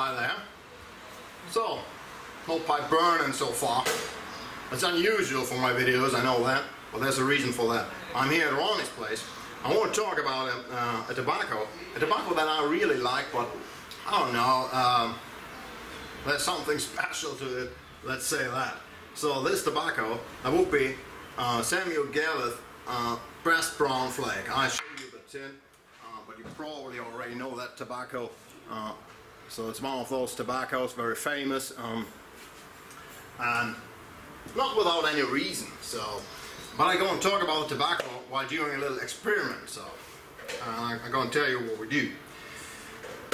Hi there. So, no pipe burning so far. It's unusual for my videos, I know that, but there's a reason for that. I'm here at Ronny's place. I want to talk about a, uh, a tobacco, a tobacco that I really like, but I don't know, um, there's something special to it, let's say that. So this tobacco, that would be uh, Samuel Gawith uh, Brown Flake. I show you the tin, uh, but you probably already know that tobacco. So it's one of those tobaccos, very famous, um, and not without any reason. So, but I'm going to talk about the tobacco while doing a little experiment. So, I'm going to tell you what we do.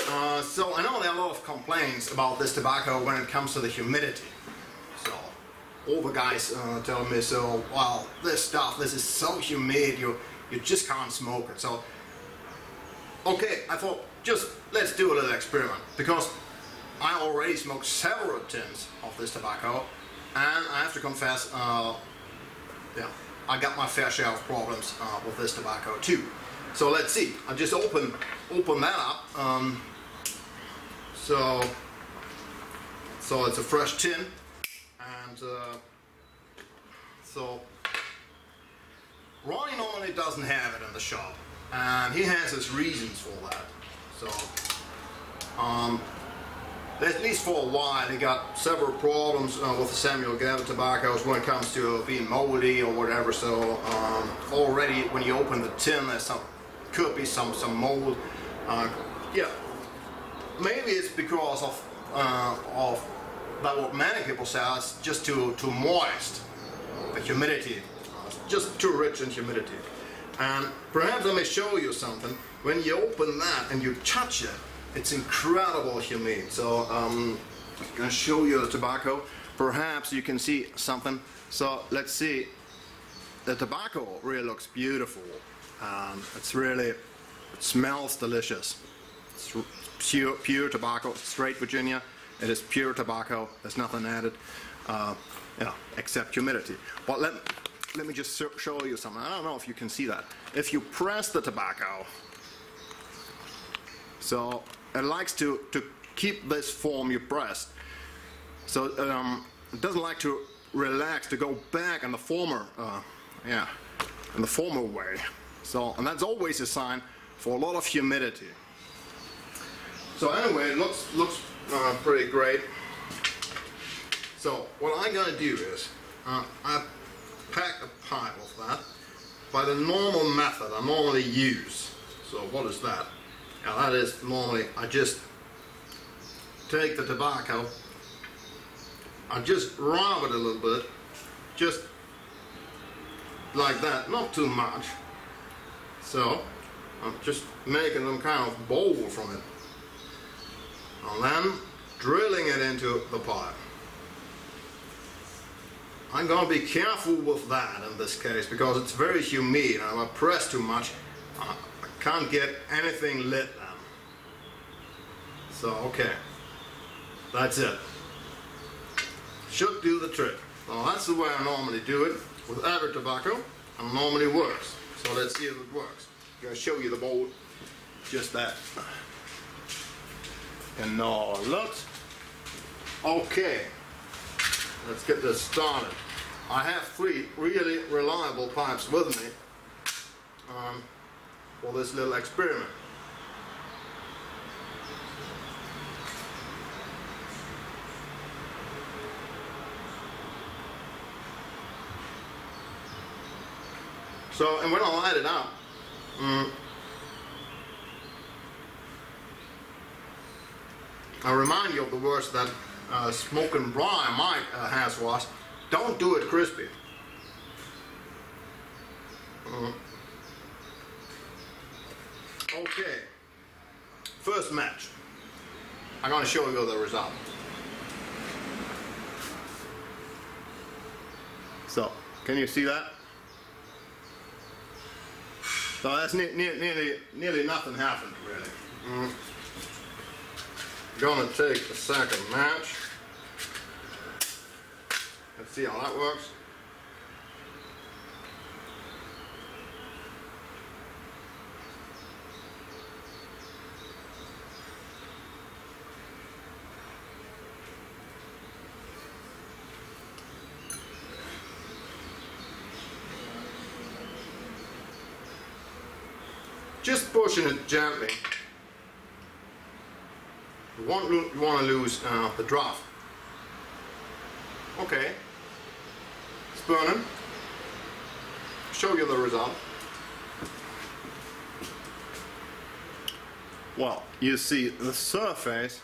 Uh, so I know there are a lot of complaints about this tobacco when it comes to the humidity. So all the guys uh, tell me, so well, this stuff, this is so humid, you you just can't smoke it. So okay, I thought just let's do a little experiment because I already smoked several tins of this tobacco, and I have to confess, uh, yeah, I got my fair share of problems uh, with this tobacco too. So let's see. I just open open that up. Um, so so it's a fresh tin, and uh, so Ronny normally doesn't have it in the shop, and he has his reasons for that. So um, at least for a while, he got several problems uh, with the Samuel Gawith tobaccos when it comes to being moldy or whatever. So um, already when you open the tin, there's some could be some some mold. Uh, yeah, maybe it's because of uh, of that what many people say it's just too too moist, the humidity, just too rich in humidity. And perhaps let me show you something. When you open that and you touch it, it's incredible humid. So um, I'm gonna show you the tobacco. Perhaps you can see something. So let's see. The tobacco really looks beautiful. Um, it's really, it smells delicious. It's pure, pure tobacco, straight Virginia. It is pure tobacco. There's nothing added, uh, you know, except humidity. But let, let me just show you something. I don't know if you can see that. If you press the tobacco, so it likes to, to keep this form you pressed. So um, it doesn't like to relax, to go back in the former, uh, yeah, in the former way. So, and that's always a sign for a lot of humidity. So anyway, it looks, looks uh, pretty great. So what I'm going to do is, uh, I pack a pipe of that by the normal method I normally use. So what is that? Now that is normally, I just take the tobacco, I just rub it a little bit, just like that, not too much. So I'm just making them kind of bowl from it. And then drilling it into the pot. I'm going to be careful with that in this case because it's very humid and if I press too much I can't get anything lit then. So okay, that's it. Should do the trick. Now that's the way I normally do it with every tobacco and normally works. So let's see if it works. I'm going to show you the bowl, just that. And now look. Okay, let's get this started. I have three really reliable pipes with me um, for this little experiment. So, and when I light it up, um, I remind you of the words that uh, Smoking Brian Mike uh, has was, don't do it crispy. Uh, okay, first match. I'm going to show you the result. So, can you see that? So that's ne ne nearly, nearly nothing happened, really. Mm. Gonna take the second match. Let's see how that works. Just pushing it gently. You want, you want to lose uh, the draft. Okay. It's burning. Show you the result. Well, you see the surface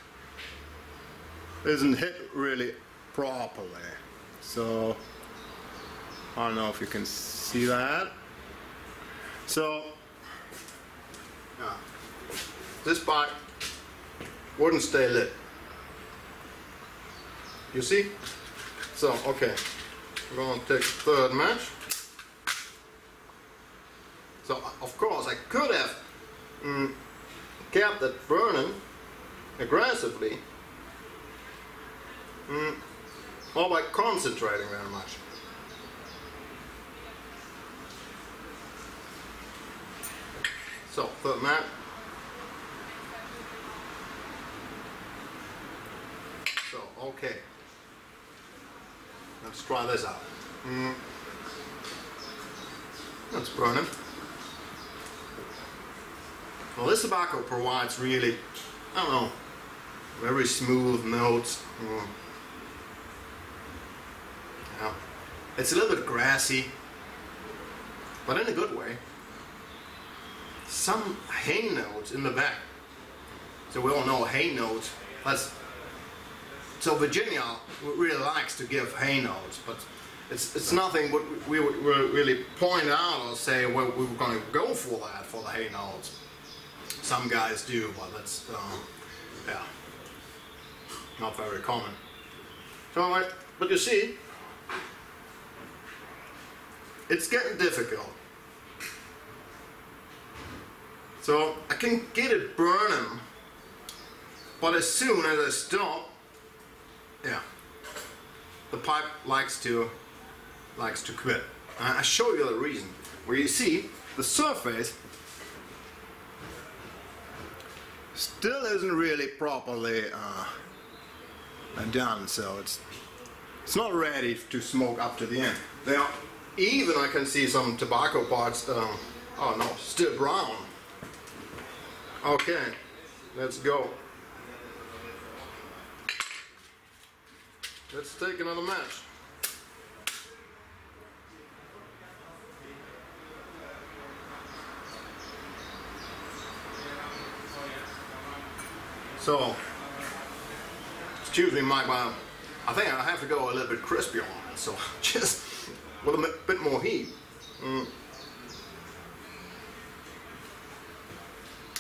isn't hit really properly. So, I don't know if you can see that. So, yeah, this pipe wouldn't stay lit. You see? So, okay, I'm to take the third match. So, of course, I could have mm, kept it burning aggressively mm, or by concentrating very much. So, okay. Let's try this out. Mm. That's burning. Well, this tobacco provides really, I don't know, very smooth notes. Mm. Yeah. It's a little bit grassy, but in a good way. Some hay notes in the back. So we all know hay notes. So Virginia really likes to give hay notes, but it's it's nothing what we would really point out or say well, we were going to go for that for the hay notes. Some guys do, but that's um, yeah, not very common. So, but you see, it's getting difficult. So I can get it burning, but as soon as I stop, yeah, the pipe likes to likes to quit. And I show you the reason. Where you see the surface still isn't really properly uh, done, so it's it's not ready to smoke up to the end. Now, even I can see some tobacco parts. Um, oh no, still brown. Okay, let's go. Let's take another match. So, excuse me, Mike, but I think I have to go a little bit crispy on it. So, just with a bit more heat. Mm.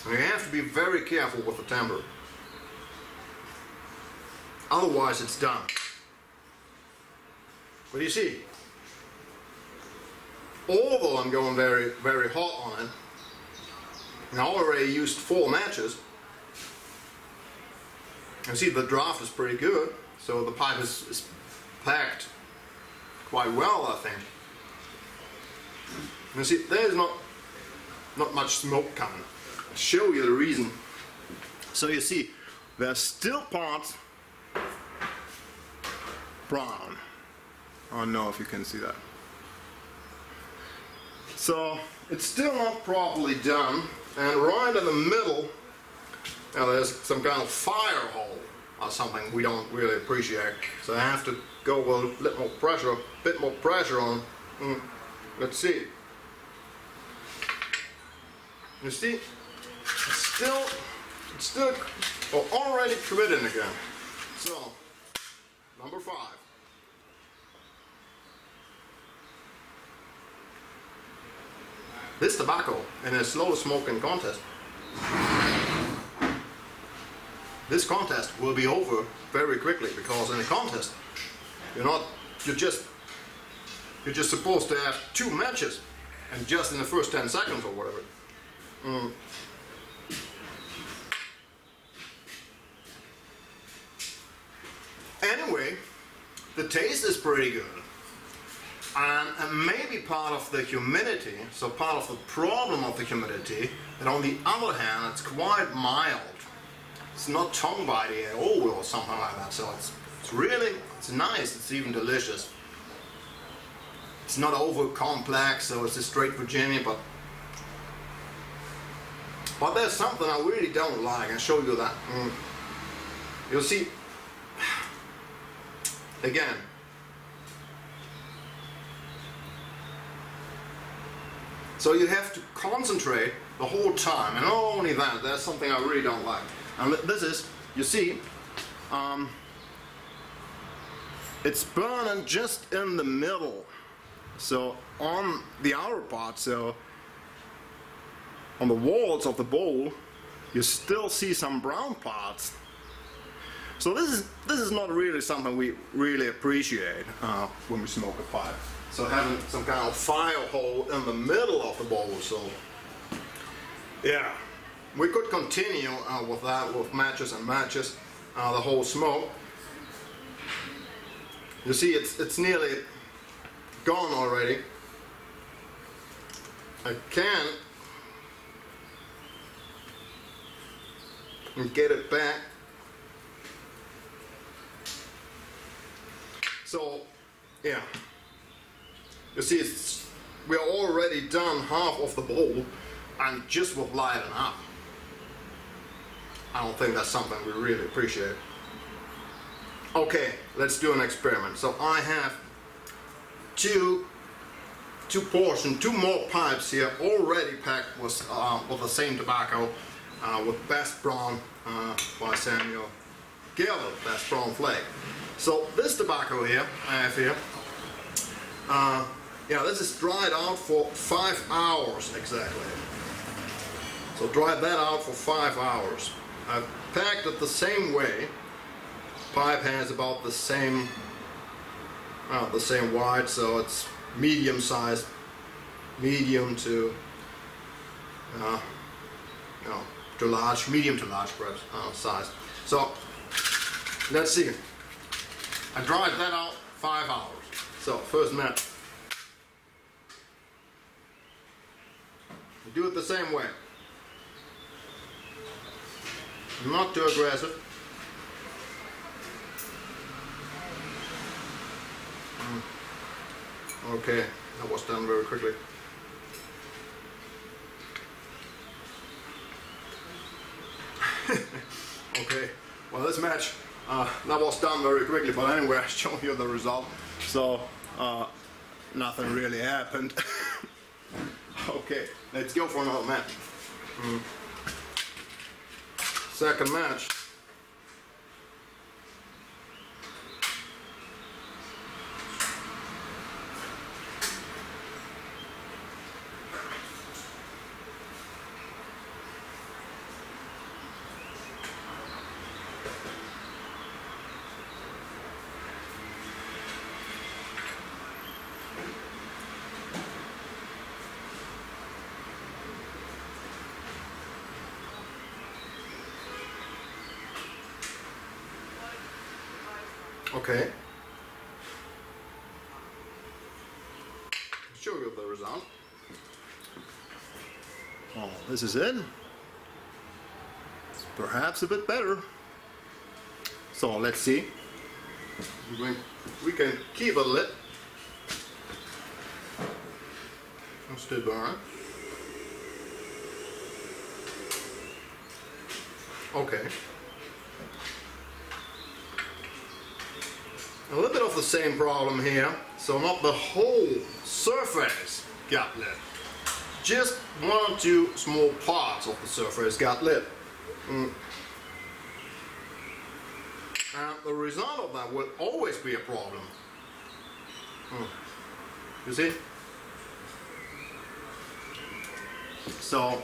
You have to be very careful with the tamper. Otherwise, it's done. But you see, although I'm going very, very hot on it, and I already used four matches, you see the draft is pretty good, so the pipe is, is packed quite well, I think. You see, there's not not much smoke coming. Show you the reason. So you see, there's still parts brown. I don't know if you can see that. So it's still not properly done, and right in the middle, now there's some kind of fire hole or something we don't really appreciate. So I have to go with a little more pressure, a bit more pressure on. Mm, let's see. You see, it's still, it's still, oh, already quitting again. So, number five. This tobacco in a slow smoking contest. This contest will be over very quickly because in a contest you're not you're just you're just supposed to have two matches and just in the first 10 seconds or whatever. Mm. Anyway, the taste is pretty good. And, maybe part of the humidity, so part of the problem of the humidity, that on the other hand, it's quite mild. It's not tongue biting at all or something like that. So it's, it's really, it's nice, it's even delicious. It's not over complex, so it's a straight Virginia, but But there's something I really don't like. I'll show you that. Mm. You'll see, again, So you have to concentrate the whole time. And only that, that's something I really don't like. And this is, you see, um, it's burning just in the middle. So on the outer part, so on the walls of the bowl, you still see some brown parts. So this is this is not really something we really appreciate uh, when we smoke a pipe. So having some kind of fire hole in the middle of the bowl. So yeah, we could continue uh, with that with matches and matches, uh, the whole smoke. You see, it's it's nearly gone already. I can't get it back. So, yeah. You see, it's, we're already done half of the bowl and just with lighting up. I don't think that's something we really appreciate. Okay, let's do an experiment. So I have two two portion, two more pipes here already packed with, uh, with the same tobacco uh, with Best Brown uh, by Samuel Gawith, Best Brown Flake. So this tobacco here, I have here, uh, yeah, this is dried out for five hours exactly. So dried that out for five hours. I've packed it the same way. Pipe has about the same, well, the same wide, so it's medium sized, medium to, uh, you know, to large, medium to large perhaps, uh, size. So let's see. I dried that out five hours. So first match. Do it the same way. Not too aggressive. Mm. Okay, that was done very quickly. okay, well this match, that was done very quickly, but anyway, I showed you the result. So, uh, nothing really happened. Okay, let's go for another match. Mm. Second match. Okay. Show you the result. Oh, this is it. It's perhaps a bit better. So let's see. We can keep it lit. I'm still burn. Okay. A little bit of the same problem here. So not the whole surface got lit. Just one or two small parts of the surface got lit. Mm. And the result of that will always be a problem. Mm. You see? So,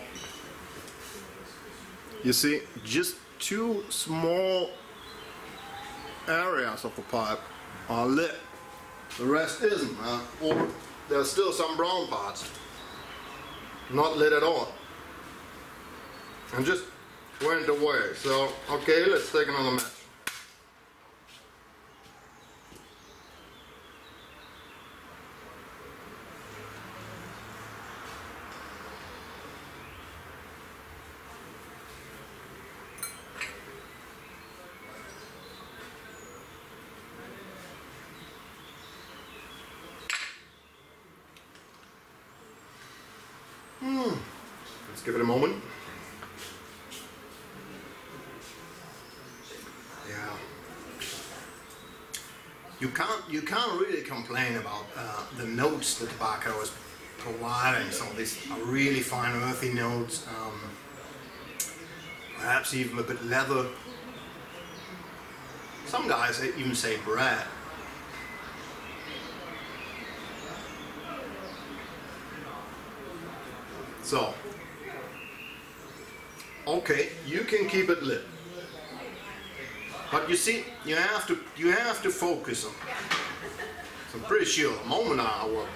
you see, just two small areas of the pipe are lit. The rest isn't, uh, or there's still some brown parts not lit at all. And just went away. So, okay, let's take another match. give it a moment. Yeah. You can't, you can't really complain about uh, the notes the tobacco is providing. Some of these really fine earthy notes, um, perhaps even a bit leather. Some guys even say bread. So, okay, you can keep it lit. But you see, you have to you have to focus on. So I'm pretty sure the moment I will,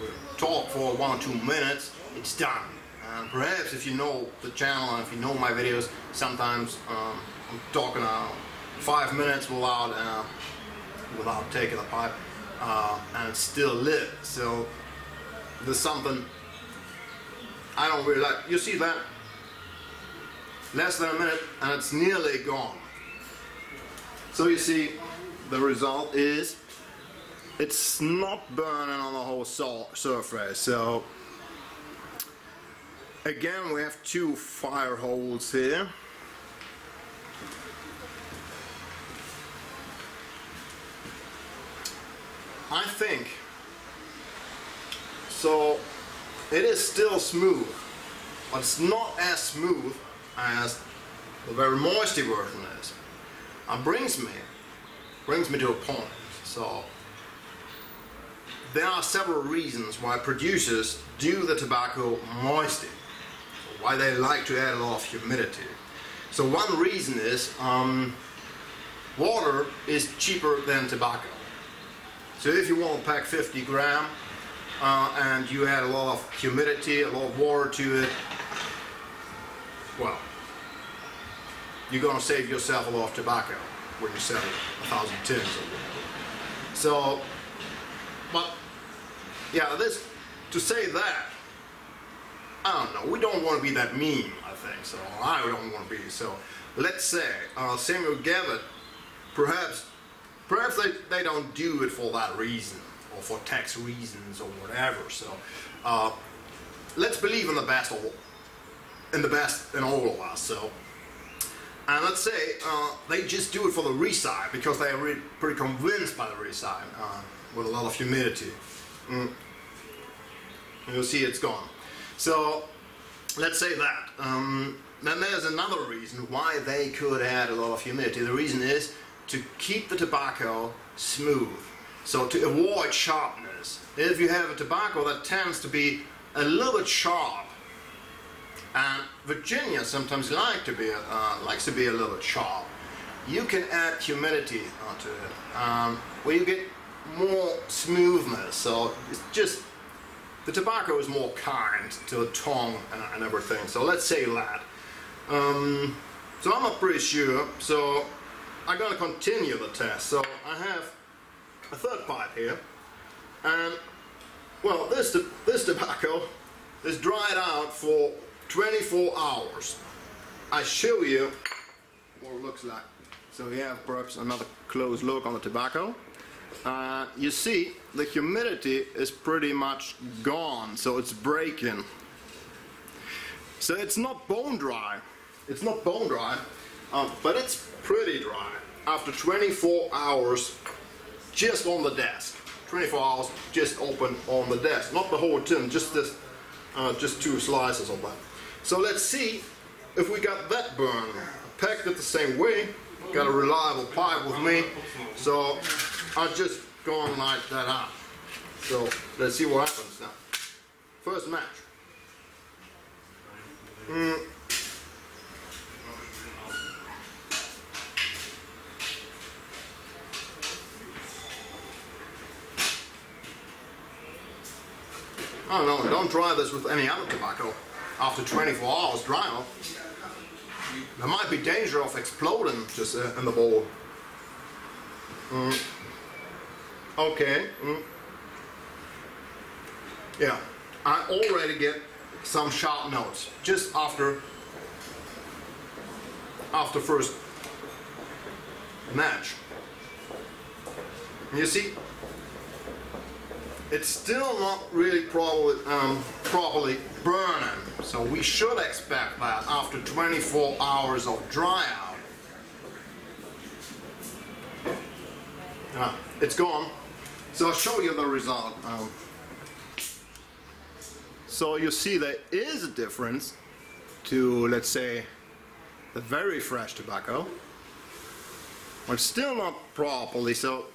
will talk for one or two minutes, it's done. And perhaps if you know the channel and if you know my videos, sometimes um, I'm talking uh, five minutes without uh, without taking the pipe, uh, and it's still lit. So there's something I don't really like. You see that? Less than a minute and it's nearly gone. So you see, the result is it's not burning on the whole surface. So again, we have two fire holes here. I think so it is still smooth but it's not as smooth as the very moisty version is and brings me brings me to a point. So there are several reasons why producers do the tobacco moisty why they like to add a lot of humidity. So one reason is um, water is cheaper than tobacco. So if you want to pack 50 gram uh, and you add a lot of humidity, a lot of water to it, well, you're going to save yourself a lot of tobacco when you sell a thousand tins of it. So, but yeah, this to say that, I don't know. We don't want to be that mean. I think so. I don't want to be. So, let's say uh, Samuel Gawith, perhaps, perhaps they, they don't do it for that reason or for tax reasons or whatever. So uh, let's believe in the best of in the best in all of us. So and let's say uh, they just do it for the reside because they are pretty convinced by the reside uh, with a lot of humidity. Mm. You'll see it's gone. So let's say that. Um, then there's another reason why they could add a lot of humidity. The reason is to keep the tobacco smooth. So to avoid sharpness, if you have a tobacco that tends to be a little bit sharp, and Virginia sometimes like to be uh, likes to be a little sharp, you can add humidity onto it, um, where you get more smoothness. So it's just the tobacco is more kind to the tongue and, and everything. So let's say that. Um, so I'm not pretty sure. So I'm to continue the test. So I have a third pipe here, and well, this this tobacco is dried out for 24 hours. I show you what it looks like. So have perhaps another close look on the tobacco. Uh, you see the humidity is pretty much gone, so it's breaking. So it's not bone dry. It's not bone dry, uh, but it's pretty dry. After 24 hours just on the desk. 24 hours just open on the desk. Not the whole tin, just this, uh, just two slices of that. So let's see if we got that burn. Packed it the same way. Got a reliable pipe with me. So I just go and light that up. So let's see what happens now. First match. Mm. Oh no, don't try this with any other tobacco. After 24 hours dry off, there might be danger of exploding just uh, in the bowl. Mm. Okay. Mm. Yeah, I already get some sharp notes just after after first match. You see, it's still not really probably, um, properly burning. So we should expect that after 24 hours of dry out. uh, it's gone. So I'll show you the result. Um, so you see there is a difference to, let's say, the very fresh tobacco. But still not properly, so,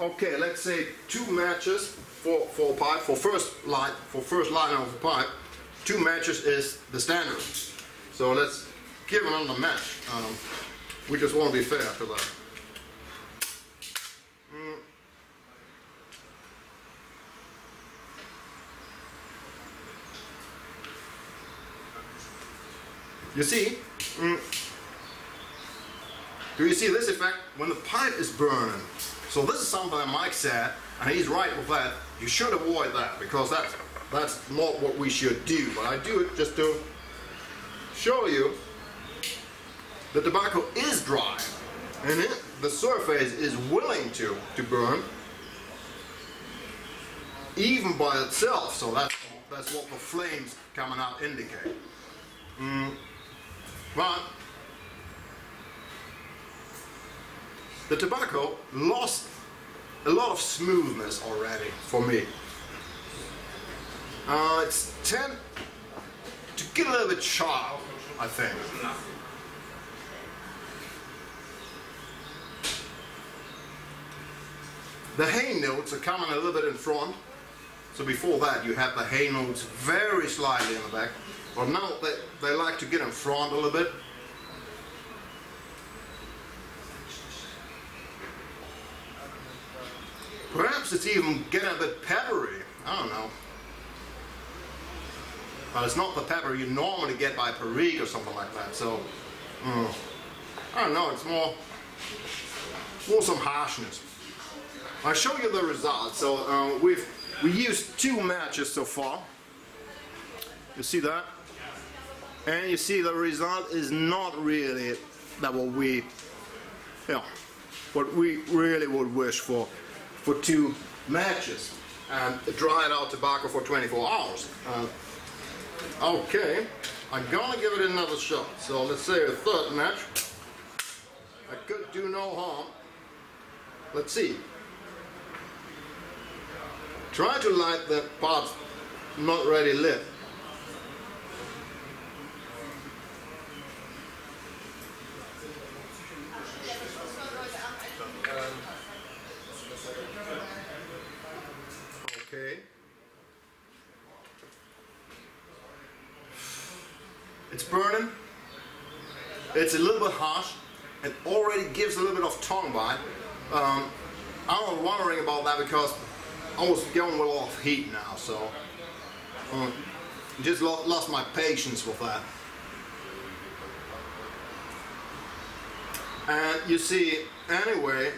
okay, let's say two matches for, for pipe, for first light, for first line of the pipe, two matches is the standard. So let's give another match. Um, we just want to be fair to that. Mm. You see, mm, do you see this effect? When the pipe is burning. So this is something that Mike said, and he's right with that. You should avoid that because that's, that's not what we should do. But I do it just to show you the tobacco is dry and it, the surface is willing to, to burn even by itself. So that's, that's what the flames coming out indicate. Mm. But the tobacco lost a lot of smoothness already for me. Uh, it's tend to get a little bit sharp, I think. The hay notes are coming a little bit in front. So before that you have the hay notes very slightly in the back. But now they, they like to get in front a little bit. Perhaps it's even getting a bit peppery. I don't know. But it's not the pepper you normally get by Perique or something like that. So, mm, I don't know. It's more, more some harshness. I'll show you the results. So uh, we've we used two matches so far. You see that? And you see the result is not really that what we, yeah, what we really would wish for, for two matches and dried out tobacco for 24 hours. Uh, okay, I'm gonna give it another shot. So let's say a third match. I could do no harm. Let's see. Try to light the parts not ready lit. Okay. It's burning. It's a little bit harsh. It already gives a little bit of tongue bite. Um, I was wondering about that because I was going well off heat now, so um, just lost my patience with that. And you see, anyway,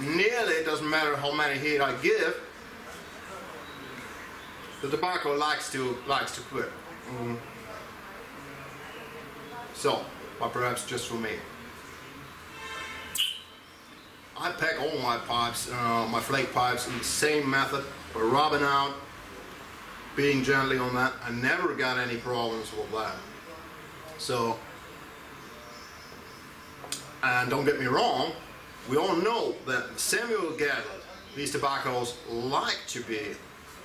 nearly it doesn't matter how many heat I give, the tobacco likes to likes to quit. Mm. So, but perhaps just for me. I pack all my pipes, uh, my flake pipes in the same method, by rubbing out, being gently on that. I never got any problems with that. So, and don't get me wrong, we all know that Samuel Gawith these tobaccos like to be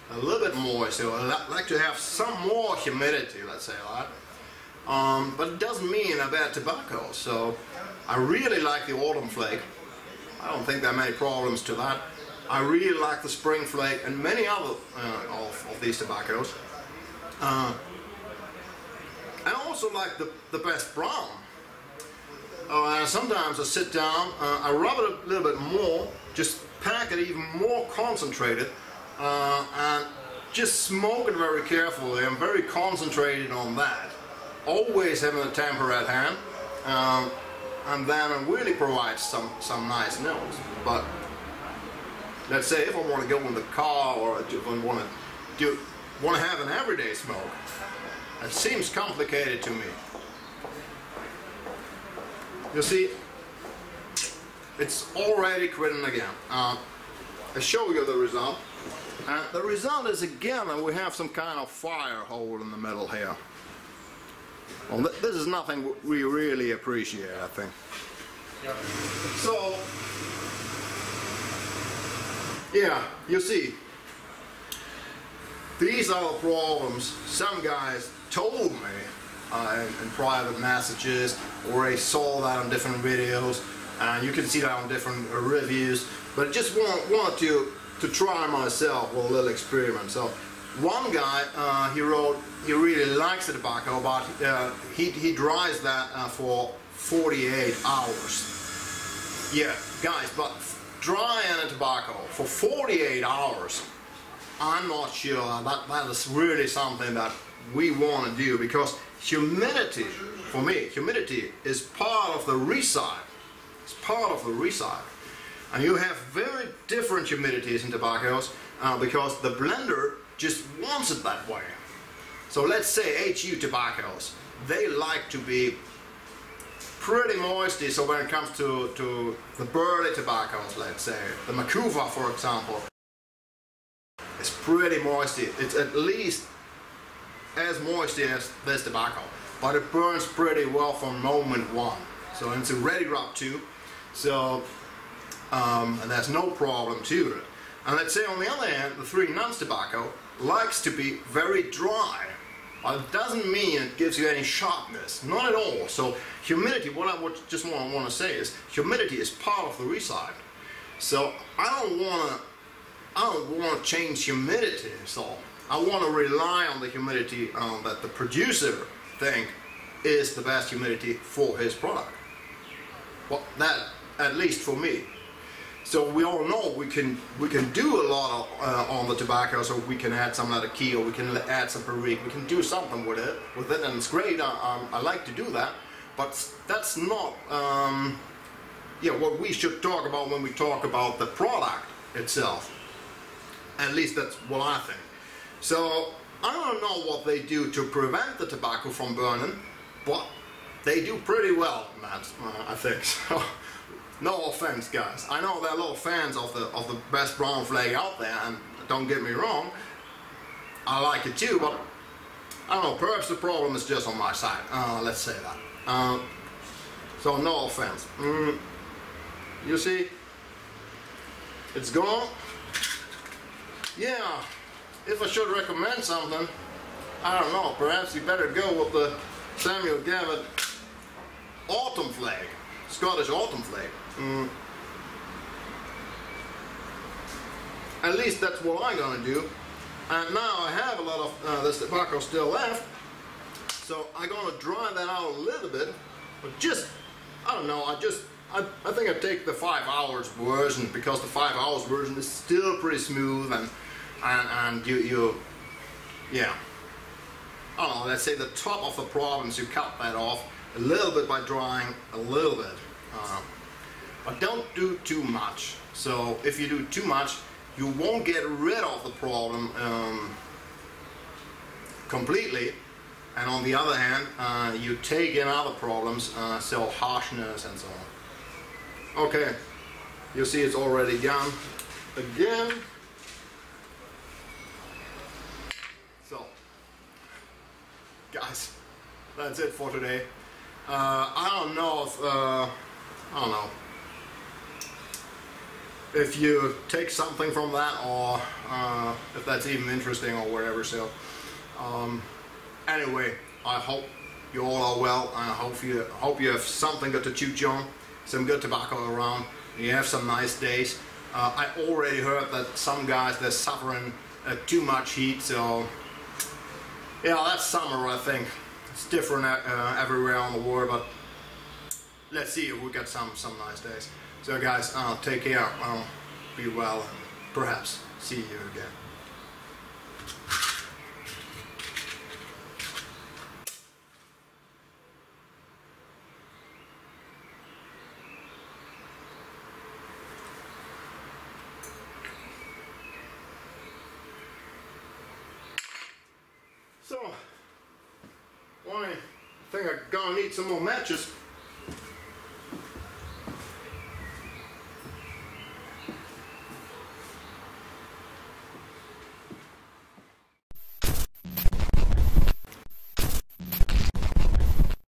a little bit moist, so like to have some more humidity, let's say that. Um, but it doesn't mean a bad tobacco, so I really like the autumn flake. I don't think there are many problems to that. I really like the spring flake and many other uh, of, of, these tobaccos. Uh, I also like the, the best brown. Uh, sometimes I sit down, uh, I rub it a little bit more, just pack it even more concentrated, uh, and just smoke it very carefully. I'm very concentrated on that. Always having a tamper at hand. Um, and then it really provides some, some nice notes. But let's say if I want to go in the car or if I want to do want to have an everyday smoke, it seems complicated to me. You see, it's already quitting again. Uh, I show you the result. And the result is again that we have some kind of fire hole in the middle here. Well, this is nothing we really appreciate, I think. So, yeah, you see, these are the problems some guys told me uh, in, in, private messages or I saw that on different videos and you can see that on different uh, reviews but I just want, want to to try myself with a little experiment so one guy uh, he wrote he really likes the tobacco but uh, he, he dries that uh, for 48 hours yeah guys but drying a tobacco for 48 hours I'm not sure that that is really something that we want to do because humidity, for me, humidity is part of the recycle. It's part of the recycle. And you have very different humidities in tobaccos uh, because the blender just wants it that way. So let's say HU tobaccos, they like to be pretty moisty so when it comes to, to the burley tobaccos, let's say, the Macuva for example, it's pretty moisty. It's at least as moisty as this tobacco, but it burns pretty well from moment one. So it's a ready rub too. So um, and there's no problem to it. And let's say on the other hand, the three nuns tobacco likes to be very dry. It doesn't mean it gives you any sharpness, not at all. So humidity, what I would just want, want to say is, humidity is part of the recycle. So I don't want to, I don't want to change humidity. So I want to rely on the humidity um, that the producer think is the best humidity for his product. Well, that at least for me. So we all know we can we can do a lot of, uh, on the tobacco. So we can add some Latakia, or we can add some Perique. We can do something with it, with it, and it's great. I, I, I like to do that, but that's not um, yeah what we should talk about when we talk about the product itself. At least that's what I think. So I don't know what they do to prevent the tobacco from burning, but they do pretty well, man, uh, I think. So, no offense, guys. I know there are a lot of fans of the of the best brown flake out there, and don't get me wrong, I like it too, but I don't know, perhaps the problem is just on my side. Uh, let's say that. Uh, so no offense. Mm, you see, it's gone. Yeah, if I should recommend something, I don't know, perhaps you better go with the Samuel Gawith Autumn Flake, Scottish Autumn Flake. Mm. At least that's what I'm gonna do. And now I have a lot of uh, this tobacco still left, so I'm gonna dry that out a little bit, but just, I don't know, I just, I, I think I take the five hours version because the five hours version is still pretty smooth and and, and you, you, yeah. I don't know, let's say the top of the problems, you cut that off a little bit by drying a little bit. Uh, but don't do too much. So if you do too much, you won't get rid of the problem um, completely. And on the other hand, uh, you take in other problems, uh, so harshness and so on. Okay, you see it's already gone. Again, So, guys, that's it for today. Uh, I don't know if, uh, I don't know, if you take something from that or uh, if that's even interesting or whatever. So, um, anyway, I hope you all are well. I hope you hope you have something good to chew on, some good tobacco around. You have some nice days. Uh, I already heard that some guys they're suffering uh, too much heat, so yeah, that's summer, I think. It's different uh, everywhere on the world, but let's see if we get some some nice days. So guys, uh, take care, uh, be well, and perhaps see you again. So, well, I think I'm gonna need some more matches.